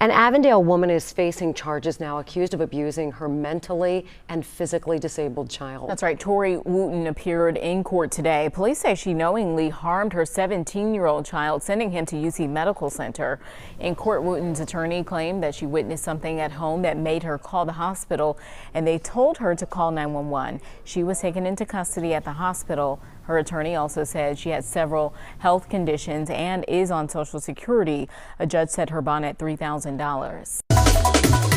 An Avondale woman is facing charges now accused of abusing her mentally and physically disabled child. That's right. Tori Wooten appeared in court today. Police say she knowingly harmed her 17 year old child, sending him to UC Medical Center. In court, Wooten's attorney claimed that she witnessed something at home that made her call the hospital and they told her to call 911. She was taken into custody at the hospital. Her attorney also said she had several health conditions and is on Social Security. A judge set her bond at $3,000.